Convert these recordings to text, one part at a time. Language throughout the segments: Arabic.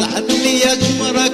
لعب لي يا جمرك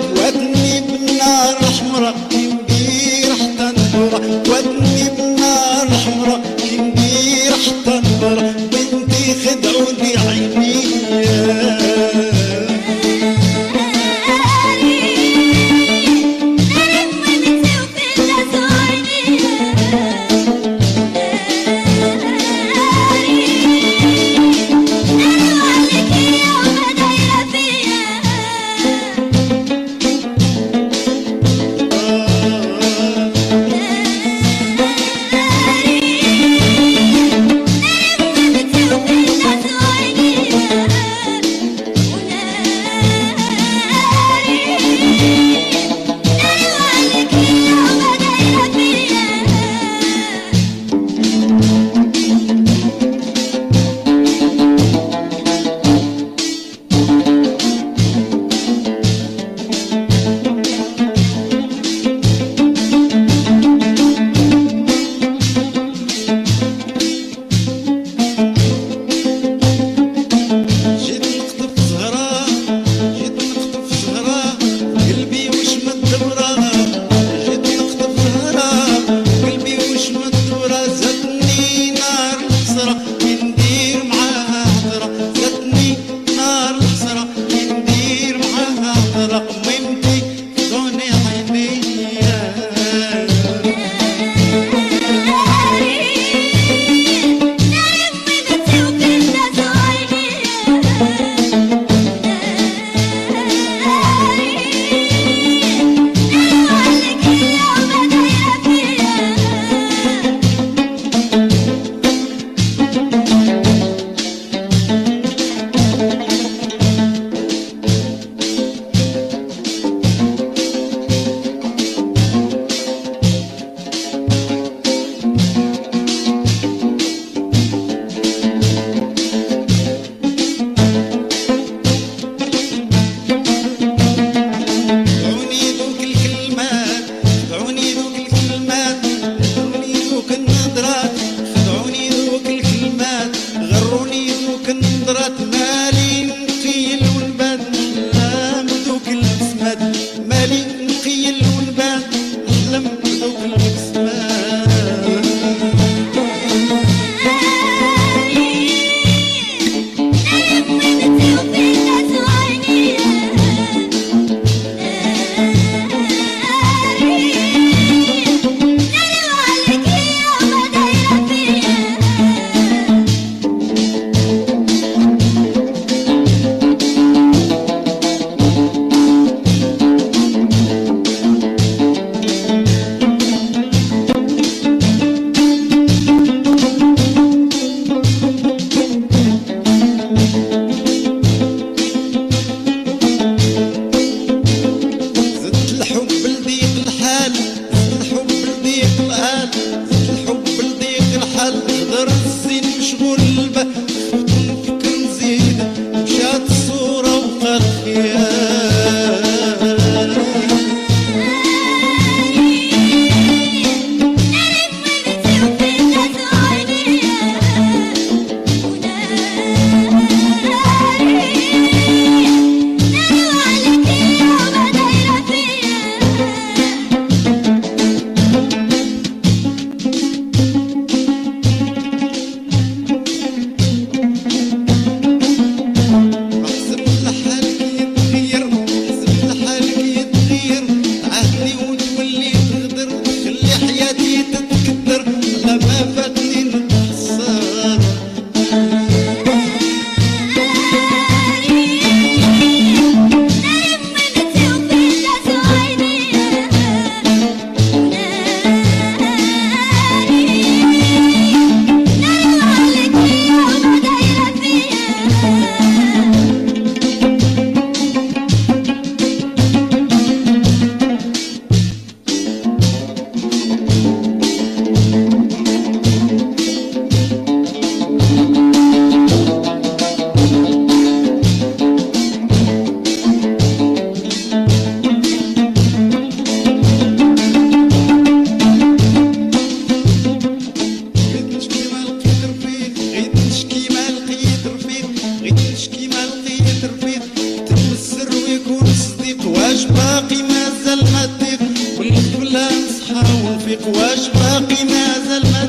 ونزيد واش باقي مازال ما تزيد ونقول نصحى ونفيق واش باقي مازال ما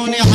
জীবনে